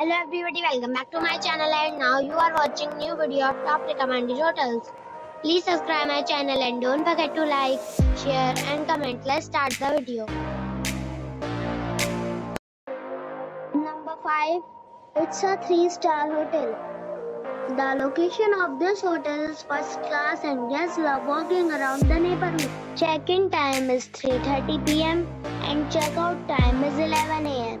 Hello everybody, welcome back to my channel and now you are watching new video of top recommended hotels. Please subscribe my channel and don't forget to like, share and comment. Let's start the video. Number 5. It's a 3-star hotel. The location of this hotel is first class and guests love walking around the neighborhood. Check-in time is 3.30 pm and checkout time is 11 am.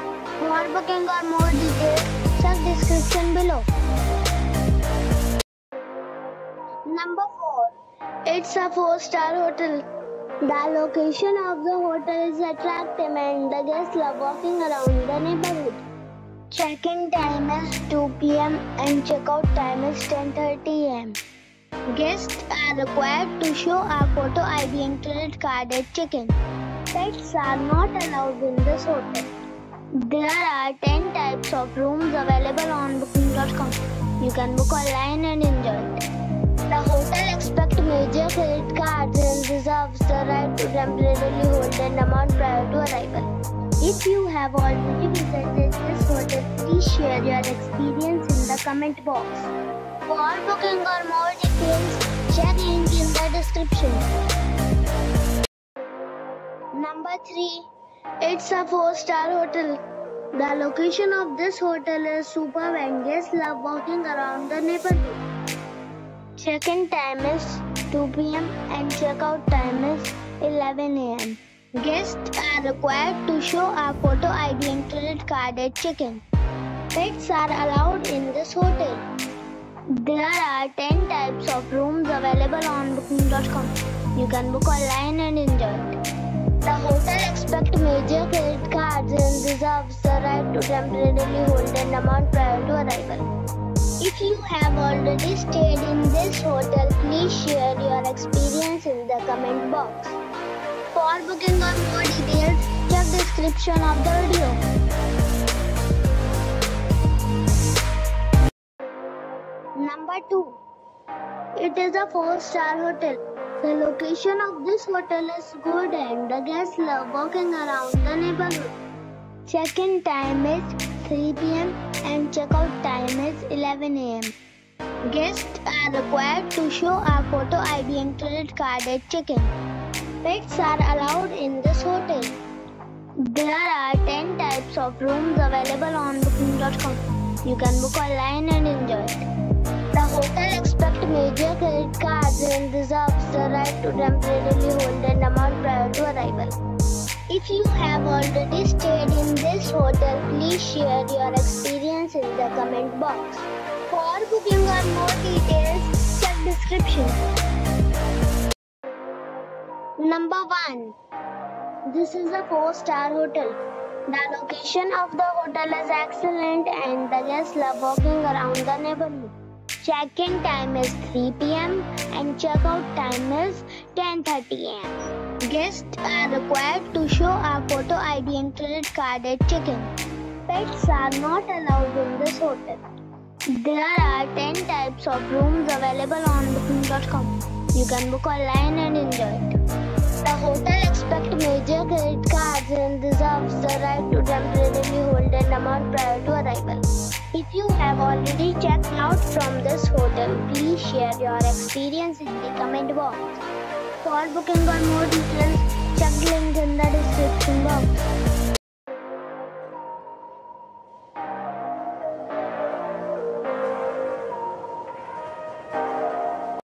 For booking or more details, check description below. Number 4. It's a 4-star hotel. The location of the hotel is attractive and the guests love walking around the neighborhood. Check-in time is 2 p.m. and check-out time is 10:30 a.m. Guests are required to show a photo ID and credit card at check-in. Pets are not allowed in this hotel. There are 10 types of rooms available on booking.com. You can book online and enjoy. The hotel expects major credit cards and reserves the right to temporarily hold an amount prior to arrival. If you have already visited this hotel, please share your experience in the comment box. For booking or more details, check link in the description. Number 3. It's a 4-star hotel. The location of this hotel is superb and guests love walking around the neighborhood. Check-in time is 2 p.m. and check-out time is 11 a.m. Guests are required to show a photo ID and credit card at check-in. Pets are allowed in this hotel. There are 10 types of rooms available on booking.com. You can book online and enjoy it. The hotel expects to temporarily hold an amount prior to arrival. If you have already stayed in this hotel, please share your experience in the comment box. For booking or more details, check description of the video. Number 2. It is a 4-star hotel. The location of this hotel is good and the guests love walking around the neighborhood. Check-in time is 3 p.m. and check-out time is 11 a.m. Guests are required to show a photo ID and credit card at check-in. Pets are allowed in this hotel. There are 10 types of rooms available on booking.com. You can book online and enjoy it. The hotel expects major credit cards and reserves the right to temporarily hold an amount prior to arrival. If you have already stayed in this hotel, please share your experience in the comment box. For booking or more details, check description. Number 1. This is a 4-star hotel. The location of the hotel is excellent and the guests love walking around the neighborhood. Check-in time is 3 p.m. and check-out time is 10:30 a.m. Guests are required to show a photo ID and credit card at check-in. Pets are not allowed in this hotel. There are 10 types of rooms available on booking.com. You can book online and enjoy it. The hotel expects major credit cards and reserves the right to temporarily hold an amount prior to arrival. If you have already checked out from this hotel, share your experience in the comment box. For booking or more details, check link in the description box.